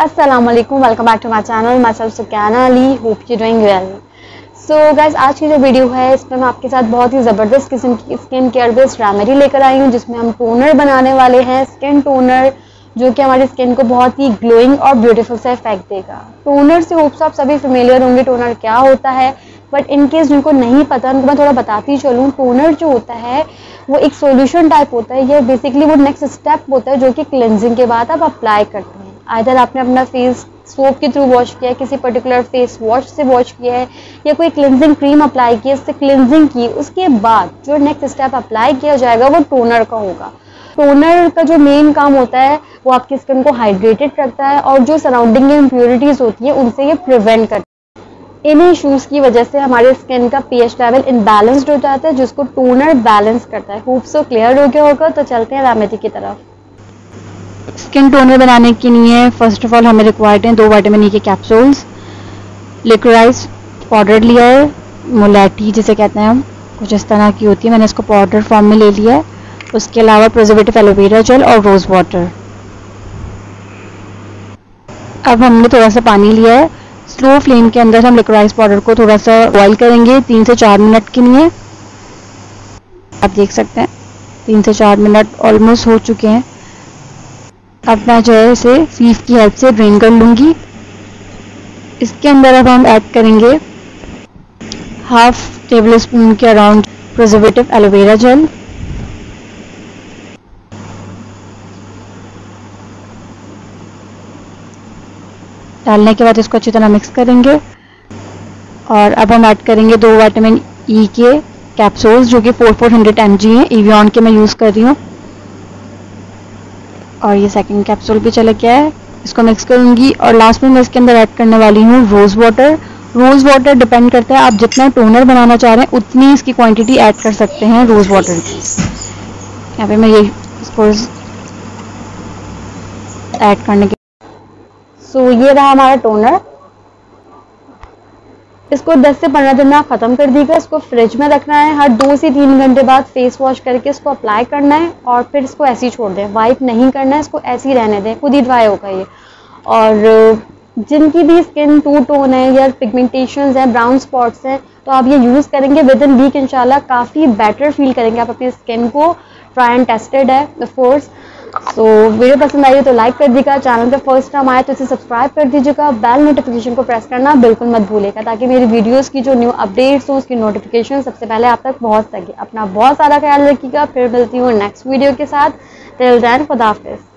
अस्सलाम वालेकुम welcome back to my channel myself Sukaina Ali hope you doing well so guys आज की जो वीडियो है इसमें मैं आपके साथ बहुत ही ज़बरदस्त किस्म की स्किन केयर बेस्ड रेमेडी लेकर आई हूँ, जिसमें हम टोनर बनाने वाले हैं। स्किन टोनर जो कि हमारी स्किन को बहुत ही ग्लोइंग और ब्यूटीफुल सा इफ़ेक्ट देगा। टोनर से होप्स आप सभी फेमिलियर होंगे टोनर क्या होता है। बट इन केस जिनको नहीं पता, उनको मैं थोड़ा बताती चलूँ। टोनर जो होता है, वो एक सोल्यूशन टाइप होता है। ये बेसिकली वो नेक्स्ट स्टेप होता है, जो कि क्लेंजिंग के बाद आप अप्लाई करते हैं। आइधर आपने अपना फेस सोप के थ्रू वॉश किया है, किसी पर्टिकुलर फेस वॉश से वॉश किया है, या कोई क्लिनजिंग क्रीम अप्लाई की इससे क्लिनजिंग की, उसके बाद जो नेक्स्ट स्टेप अप्लाई किया जाएगा, वो टोनर का होगा। टोनर का जो मेन काम होता है, वो आपकी स्किन को हाइड्रेटेड रखता है और जो सराउंडिंग इम्प्योरिटीज़ होती है, उनसे ये प्रिवेंट करता है इन इशूज़ की वजह से हमारे स्किन का पीएच लेवल इनबैलेंस्ड हो जाता है, जिसको टोनर बैलेंस करता है। होप सो क्लियर हो गया होगा तो चलते हैं रेमेडी की तरफ़। स्किन टोनर बनाने के लिए फ़र्स्ट ऑफ़ ऑल हमें रिक्वायर्ड हैं दो वाइटामिन ई e के कैप्सूल्स लिक्राइज पाउडर लिया है मोलैटी जिसे कहते हैं हम, कुछ इस तरह की होती है। मैंने इसको पाउडर फॉर्म में ले लिया है। उसके अलावा प्रिजर्वेटिव एलोवेरा जेल और रोज़ वाटर अब हमने थोड़ा सा पानी लिया है। स्लो फ्लेम के अंदर हम लिक्राइज पाउडर को थोड़ा सा बॉइल करेंगे तीन से चार मिनट के लिए। आप देख सकते हैं, तीन से चार मिनट ऑलमोस्ट हो चुके हैं। मैं जो है इसे सीफ की हेल्प से ड्रेन कर लूँगी। इसके अंदर अब हम ऐड करेंगे हाफ़ टेबल स्पून के around preservative aloe vera gel डालने के बाद इसको अच्छी तरह मिक्स करेंगे। और अब हम ऐड करेंगे दो वाइटामिन ई e के कैप्सूल्स जो कि four four hundred M G हैं एवियन के मैं यूज़ कर रही हूँ। और ये सेकंड कैप्सूल भी चला गया है। इसको मिक्स करूँगी और लास्ट में मैं इसके अंदर ऐड करने वाली हूँ rose water rose water depend करता है आप जितना टोनर बनाना चाह रहे हैं उतनी इसकी क्वांटिटी ऐड कर सकते हैं रोज़ वाटर की। यहाँ पे मैं ये इसको ऐड करने के सो so, ये रहा हमारा टोनर इसको 10 से 15 दिन में आप ख़त्म कर दीजिएगा। इसको फ्रिज में रखना है। हर दो से तीन घंटे बाद फेस वॉश करके इसको अप्लाई करना है और फिर इसको ऐसे ही छोड़ दें। वाइप नहीं करना है। इसको ऐसे ही रहने दें। खुद ही ड्राई होगा ये। और जिनकी भी स्किन टू टोन है या पिगमेंटेशन है ब्राउन स्पॉट्स हैं तो आप ये यूज़ करेंगे। विद इन वीक इंशाल्लाह काफ़ी बेटर फील करेंगे आप अपनी स्किन को। ट्राई एंड टेस्टेड है ऑफ़ कोर्स सो वीडियो पसंद आई तो लाइक कर दीजिएगा। चैनल पे फ़र्स्ट टाइम आए तो इसे सब्सक्राइब कर दीजिएगा। बेल नोटिफिकेशन को प्रेस करना बिल्कुल मत भूलेगा ताकि मेरी वीडियोस की जो न्यू अपडेट्स हो, उसकी नोटिफिकेशन सबसे पहले आप तक पहुँच सके। अपना बहुत सारा ख्याल रखिएगा। फिर मिलती हूँ नेक्स्ट वीडियो के साथ। Till then खुदाफिज़।